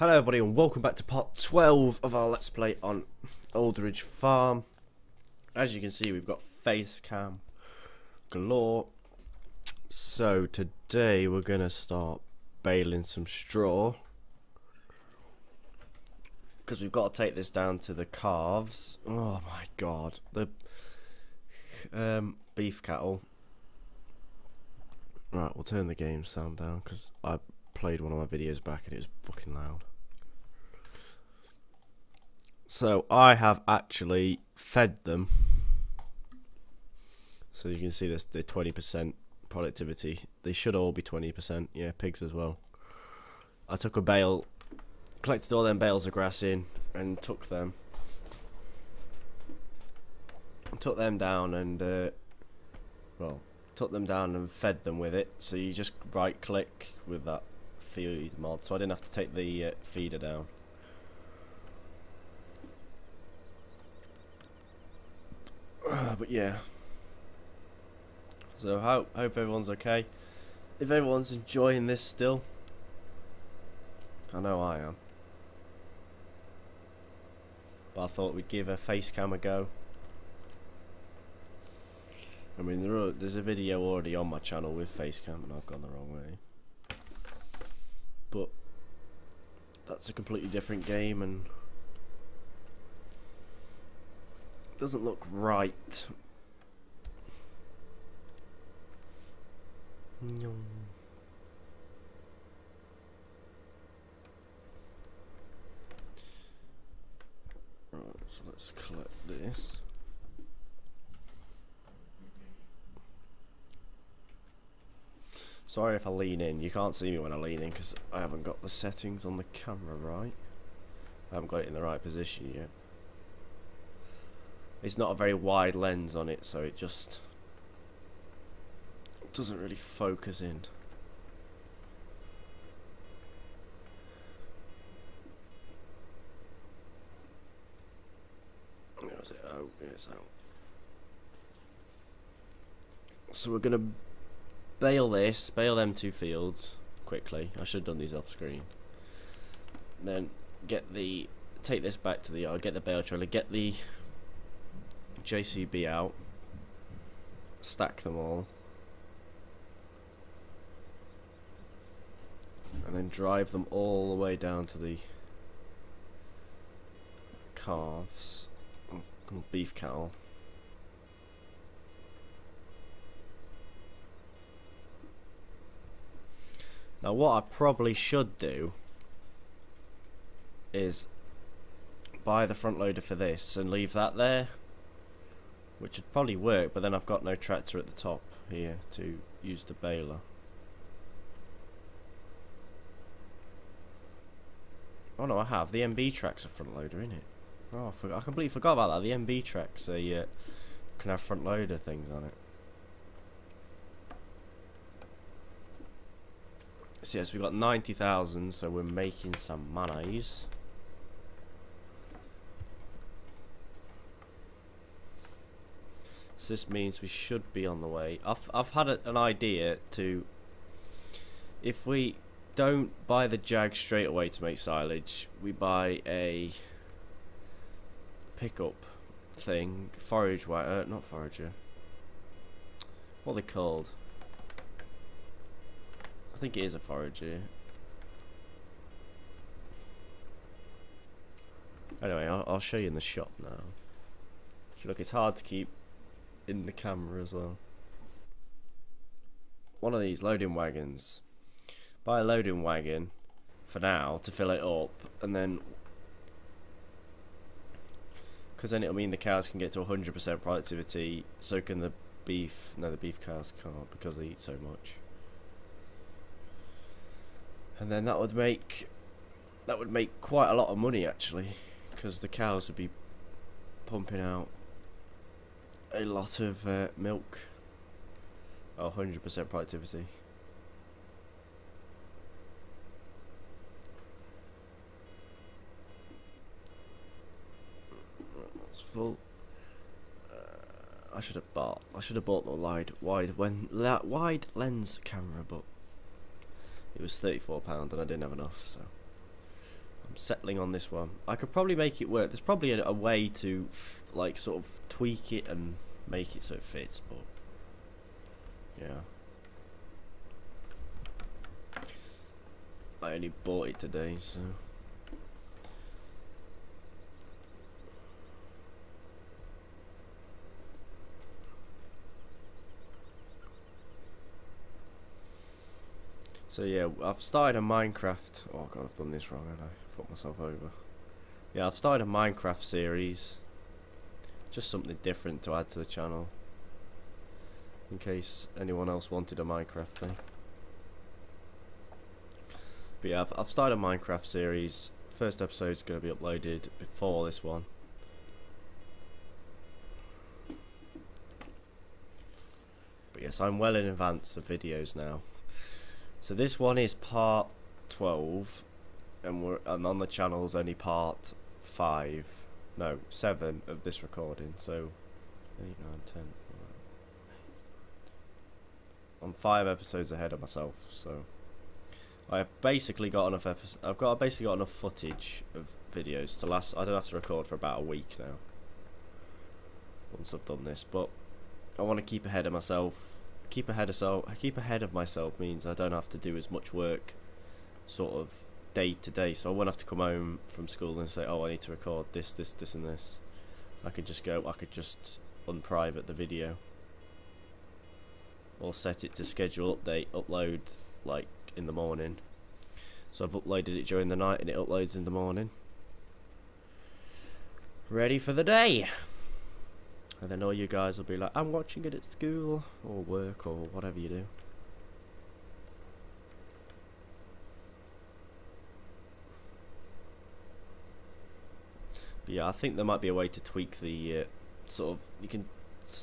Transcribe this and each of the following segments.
Hello everybody and welcome back to part 12 of our Let's Play on Old Ridge Farm. As you can see we've got face cam galore. So today we're going to start baling some straw. Because we've got to take this down to the calves. Oh my god. The um, beef cattle. Right, we'll turn the game sound down because I played one of my videos back and it was fucking loud. So I have actually fed them. So you can see this the 20% productivity. They should all be 20%. Yeah, pigs as well. I took a bale, collected all them bales of grass in and took them. Took them down and, uh, well, took them down and fed them with it. So you just right click with that feed mod. So I didn't have to take the uh, feeder down. but yeah. So hope hope everyone's okay. If everyone's enjoying this still, I know I am. But I thought we'd give a face cam a go. I mean, there are, there's a video already on my channel with face cam, and I've gone the wrong way. But that's a completely different game, and doesn't look right. No. Right, so let's collect this. Sorry if I lean in. You can't see me when I lean in because I haven't got the settings on the camera right. I haven't got it in the right position yet. It's not a very wide lens on it, so it just doesn't really focus in. Oh. So we're gonna bail this, bail them two fields quickly. I should have done these off screen. Then get the take this back to the yard, get the bale trailer, get the JCB out, stack them all, and then drive them all the way down to the calves, mm, beef cattle. Now what I probably should do is buy the front loader for this and leave that there which would probably work but then I've got no tractor at the top here to use the baler. Oh no I have. The MB tracks a front loader in it oh I, forgot, I completely forgot about that. The MB Tracs they uh, can have front loader things on it. So yes, we've got 90,000, so we're making some monies. So this means we should be on the way. I've, I've had a, an idea to... If we don't buy the Jag straight away to make silage, we buy a pickup thing, forage, uh, not forager. What are they called? I think it is a forager. Anyway, I'll, I'll show you in the shop now. Look, it's hard to keep in the camera as well. One of these loading wagons. Buy a loading wagon for now to fill it up, and then because then it'll mean the cows can get to 100% productivity. So can the beef. No, the beef cows can't because they eat so much and then that would make that would make quite a lot of money actually because the cows would be pumping out a lot of uh, milk oh, 100% productivity it's full uh, I should have bought I should have bought the wide wide when wide lens camera but it was £34 and I didn't have enough, so I'm settling on this one. I could probably make it work. There's probably a, a way to like sort of tweak it and make it so it fits, but yeah. I only bought it today, so. So yeah, I've started a Minecraft. Oh god, I've done this wrong, and I fucked myself over. Yeah, I've started a Minecraft series. Just something different to add to the channel. In case anyone else wanted a Minecraft thing. But yeah, I've, I've started a Minecraft series. First episode's going to be uploaded before this one. But yes, I'm well in advance of videos now. So this one is part 12 and we're and on the channel is only part 5 no 7 of this recording so 8 9 10 I'm 5 episodes ahead of myself so I've basically got enough I've got I basically got enough footage of videos to last I don't have to record for about a week now once I've done this but I want to keep ahead of myself. Keep ahead of I keep ahead of myself means I don't have to do as much work sort of day to day so I won't have to come home from school and say oh I need to record this this this and this. I could just go I could just unprivate the video. Or set it to schedule update upload like in the morning. So I've uploaded it during the night and it uploads in the morning. Ready for the day. And then all you guys will be like, I'm watching it at school or work or whatever you do. Yeah, I think there might be a way to tweak the uh, sort of you can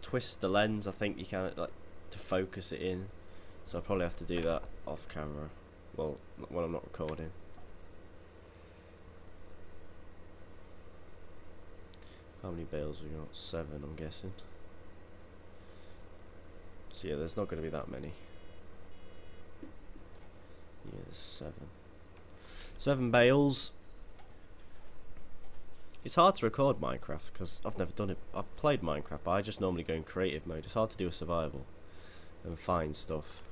twist the lens. I think you can like to focus it in. So I'll probably have to do that off camera. Well, when I'm not recording. How many bales we got? Seven, I'm guessing. So yeah, there's not going to be that many. Yeah, seven. Seven bales. It's hard to record Minecraft because I've never done it. I've played Minecraft, but I just normally go in creative mode. It's hard to do a survival and find stuff.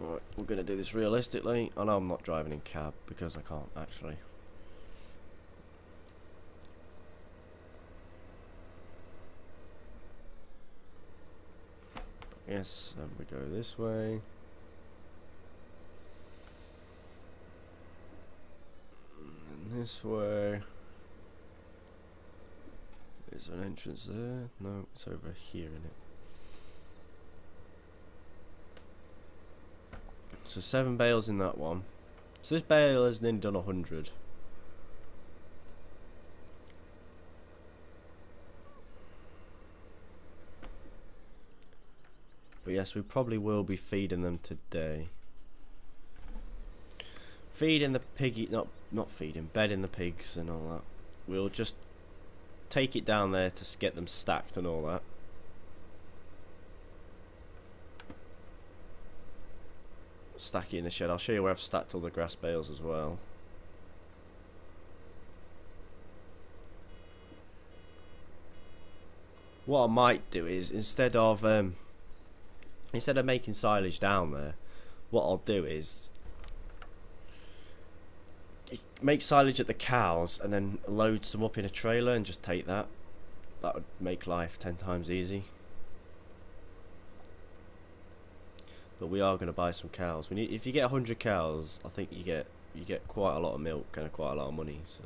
Alright, we're going to do this realistically. I know I'm not driving in cab because I can't actually. Yes, and we go this way. And this way. There's an entrance there? No, it's over here in it. So seven bales in that one. So this bale has nearly done a hundred. But yes, we probably will be feeding them today. Feeding the piggy, not not feeding, bedding the pigs and all that. We'll just take it down there to get them stacked and all that. Stack it in the shed. I'll show you where I've stacked all the grass bales as well. What I might do is, instead of um, instead of making silage down there, what I'll do is make silage at the cows and then load some up in a trailer and just take that. That would make life ten times easy. But we are going to buy some cows. We need if you get hundred cows, I think you get you get quite a lot of milk and quite a lot of money. So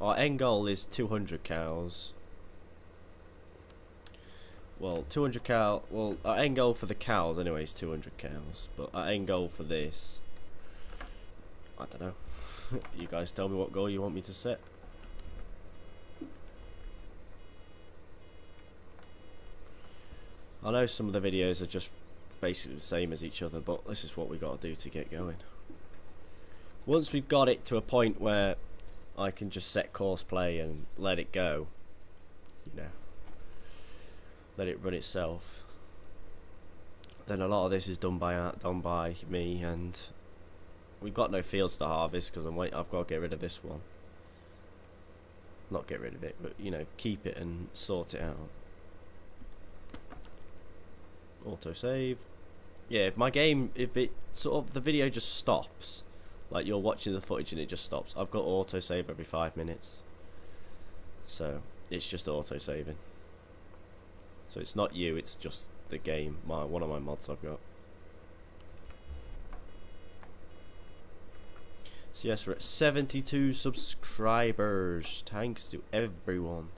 our end goal is two hundred cows well, 200 cow. Well, our end goal for the cows, anyway, is 200 cows. But our end goal for this, I don't know. you guys tell me what goal you want me to set. I know some of the videos are just basically the same as each other, but this is what we got to do to get going. Once we've got it to a point where I can just set Courseplay and let it go, you know, let it run itself. Then a lot of this is done by done by me and we've got no fields to harvest because I'm wait. I've got to get rid of this one. Not get rid of it, but you know, keep it and sort it out. Auto save. Yeah, if my game, if it sort of the video just stops, like you're watching the footage and it just stops. I've got auto save every five minutes, so it's just auto saving. So it's not you, it's just the game. My one of my mods I've got. So yes, we're at 72 subscribers. Thanks to everyone.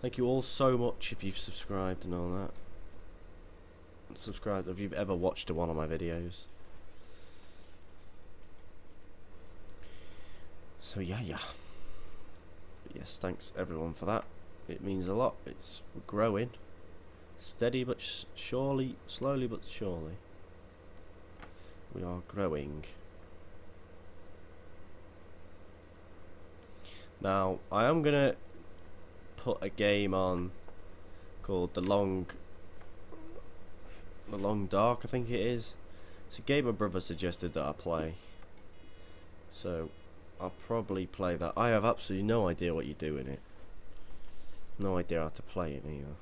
Thank you all so much if you've subscribed and all that. Subscribed if you've ever watched one of my videos. So yeah, yeah. But yes, thanks everyone for that. It means a lot. It's growing. Steady but surely, slowly but surely. We are growing. Now, I am going to put a game on called The Long The Long Dark, I think it is. It's a game my brother suggested that I play. So, I'll probably play that. I have absolutely no idea what you do in it. No idea how to play it either.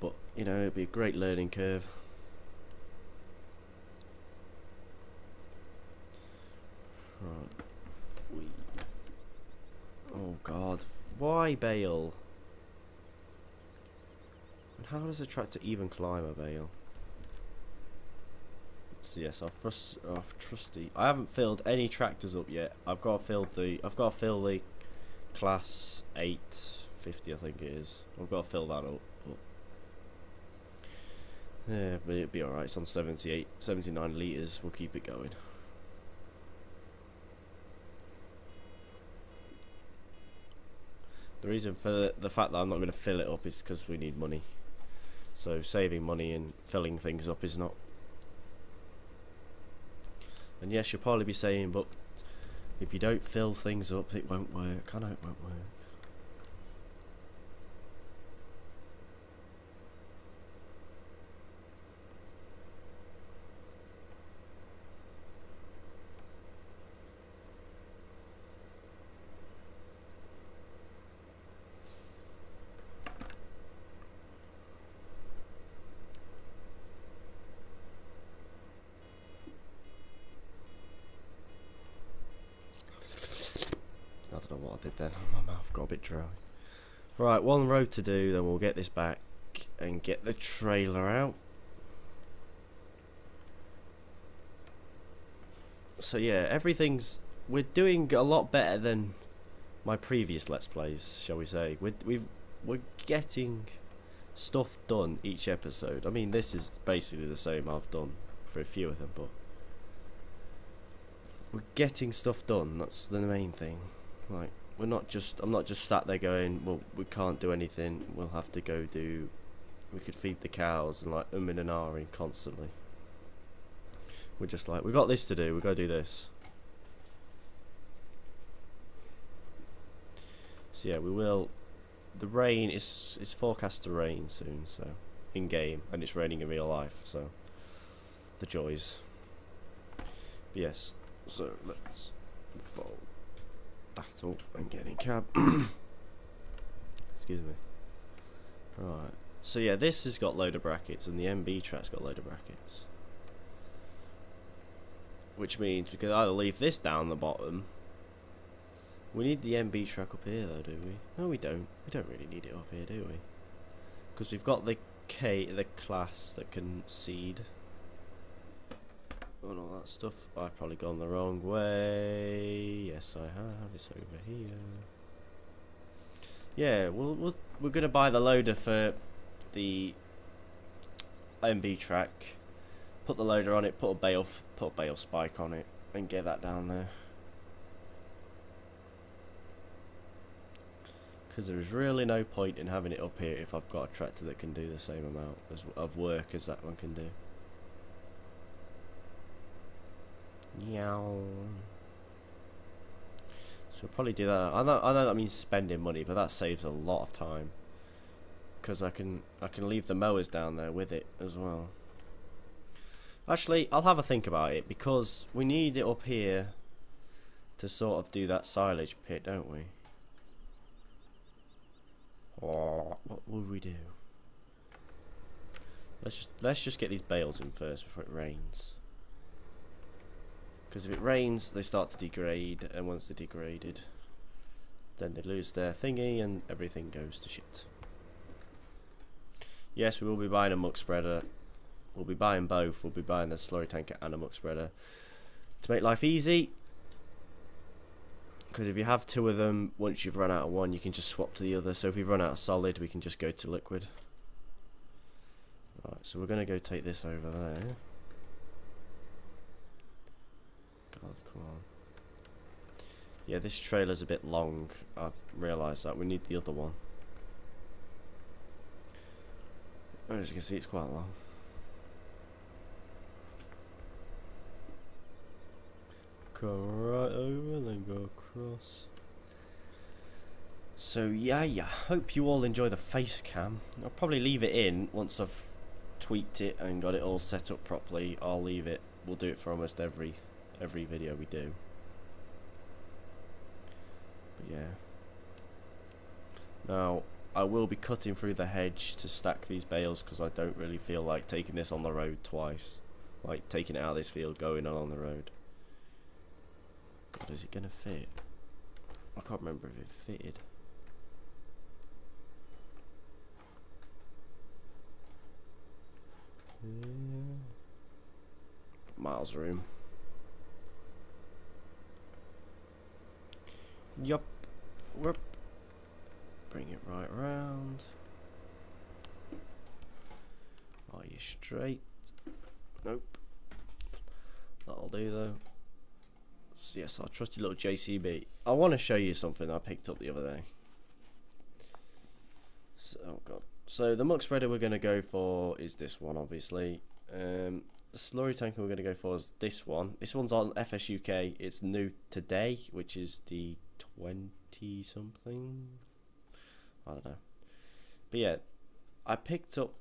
But, you know, it'd be a great learning curve. Right. We. Oh God! Why bale? And how does a tractor even climb a bale? So yes, our, frust our trusty. I haven't filled any tractors up yet. I've got to fill the. I've got to fill the Claas eight fifty. I think it is. I've got to fill that up. But yeah, but it'll be alright. It's on 78, 79 litres. We'll keep it going. The reason for the fact that I'm not going to fill it up is because we need money. So saving money and filling things up is not. And yes, you'll probably be saying, but if you don't fill things up, it won't work. I know it won't work. did then. My mouth got a bit dry. Right, one road to do, then we'll get this back and get the trailer out. So yeah, everything's... We're doing a lot better than my previous Let's Plays, shall we say. We're, we we're getting stuff done each episode. I mean, this is basically the same I've done for a few of them, but... We're getting stuff done, that's the main thing. Like, we're not just I'm not just sat there going well we can't do anything. We'll have to go do we could feed the cows and like um and ahhing constantly. We're just like we've got this to do. We've got to do this. So yeah we will the rain is is forecast to rain soon so in game and it's raining in real life so the joys. But yes so let's fold battle and getting cab. Excuse me. Right. So yeah, this has got load of brackets and the MB Trac's got load of brackets. Which means we could either leave this down the bottom. We need the MB track up here though, do we? No we don't. We don't really need it up here, do we? Because we've got the K, the Claas that can seed and all that stuff. I've probably gone the wrong way. Yes, I have. It's over here. Yeah, we'll, we'll, we're going to buy the loader for the MB Trac. Put the loader on it, put a bale, put a bale spike on it, and get that down there. Because there's really no point in having it up here if I've got a tractor that can do the same amount as, of work as that one can do. Yeah. So we'll probably do that. I know, I know that means spending money, but that saves a lot of time. because I can I can leave the mowers down there with it as well. Actually, I'll have a think about it because we need it up here to sort of do that silage pit, don't we? Or what would we do? Let's just let's just get these bales in first before it rains. Because if it rains, they start to degrade, and once they're degraded, then they lose their thingy, and everything goes to shit. Yes, we will be buying a muck spreader. We'll be buying both. We'll be buying the slurry tanker and a muck spreader to make life easy. Because if you have two of them, once you've run out of one, you can just swap to the other. So if we run out of solid, we can just go to liquid. Right, so we're going to go take this over there. God, come on. Yeah, this trailer's a bit long. I've realised that. We need the other one. Oh, as you can see, it's quite long. Come right over, then go across. So yeah, yeah. Hope you all enjoy the face cam. I'll probably leave it in once I've tweaked it and got it all set up properly. I'll leave it. We'll do it for almost every every video we do. But yeah. Now, I will be cutting through the hedge to stack these bales because I don't really feel like taking this on the road twice. Like taking it out of this field, going along the road. God, is it going to fit? I can't remember if it fitted. Miles room. Yup. Whoop. Bring it right round. Are you straight? Nope. That'll do though. So yes, our trusty little JCB. I want to show you something I picked up the other day. So, oh god. So the muck spreader we're going to go for is this one, obviously. Um, the slurry tanker we're going to go for is this one. This one's on FSUK. It's new today, which is the 20 something. I don't know. But yeah, I picked up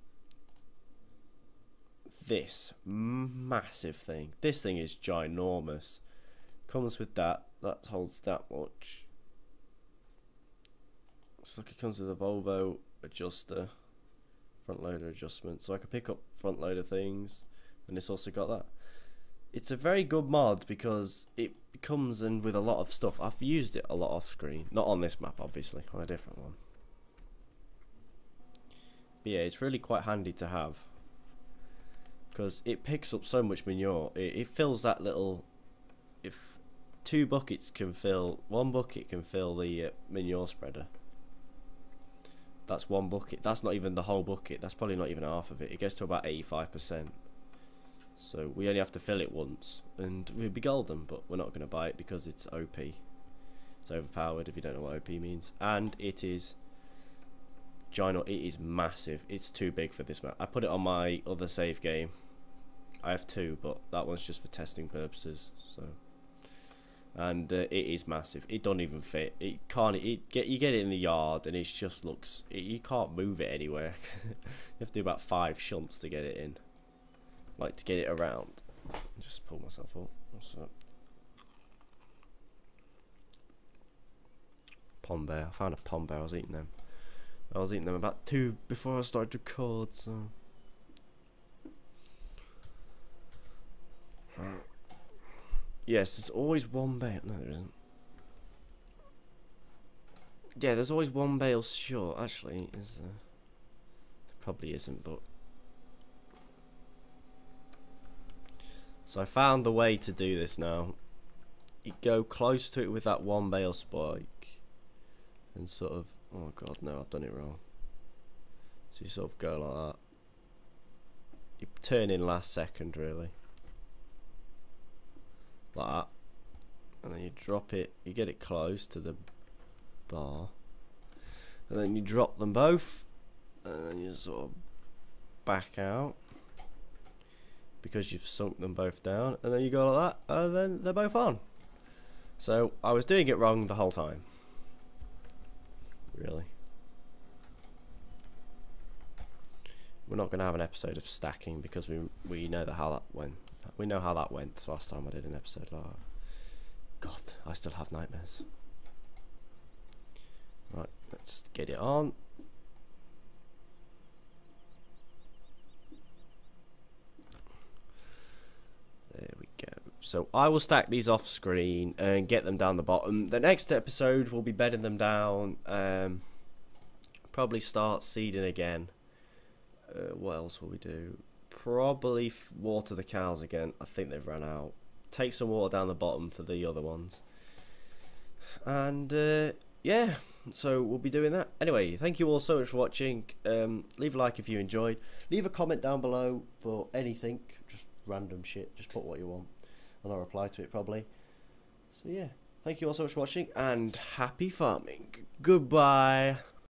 this massive thing. This thing is ginormous. Comes with that. That holds that much. Looks like it comes with a Volvo adjuster, front loader adjustment. So I can pick up front loader things, and it's also got that. It's a very good mod because it comes in with a lot of stuff. I've used it a lot off screen, not on this map, obviously, on a different one. But yeah, it's really quite handy to have because it picks up so much manure. It, it fills that little. If two buckets can fill, one bucket can fill the uh, manure spreader. That's one bucket. That's not even the whole bucket. That's probably not even half of it. It gets to about 85%. So we only have to fill it once, and we'd be golden, but we're not going to buy it because it's OP. It's overpowered if you don't know what OP means. And it is giant. It is massive. It's too big for this map. I put it on my other save game. I have two, but that one's just for testing purposes. So, and uh, it is massive. It don't even fit. It can't. It get you get it in the yard, and it just looks. It, you can't move it anywhere. you have to do about five shunts to get it in like to get it around. Just pull myself up. What's that? Pom-Bear. I found a Pom-Bear. I was eating them. I was eating them about two before I started to record. So. Yes, there's always one bale. No, there isn't. Yeah, there's always one bale short. Actually, is uh, there probably isn't, but So I found the way to do this now. You go close to it with that one bale spike. And sort of... Oh god, no, I've done it wrong. So you sort of go like that. You turn in last second, really. Like that. And then you drop it, you get it close to the bar. And then you drop them both. And then you sort of back out because you've sunk them both down and then you go like that and then they're both on so I was doing it wrong the whole time really we're not going to have an episode of stacking because we we know how that went. We know how that went last time I did an episode. Oh, God, I still have nightmares. Right, let's get it on. There we go. So I will stack these off screen and get them down the bottom. The next episode will be bedding them down. Um, probably start seeding again. Uh, what else will we do? Probably water the cows again. I think they've run out. Take some water down the bottom for the other ones. And uh, yeah, so we'll be doing that. Anyway, thank you all so much for watching. Um, leave a like if you enjoyed. Leave a comment down below for anything. Just random shit. Just put what you want. And I'll reply to it probably. So yeah, thank you all so much for watching and happy farming. Goodbye.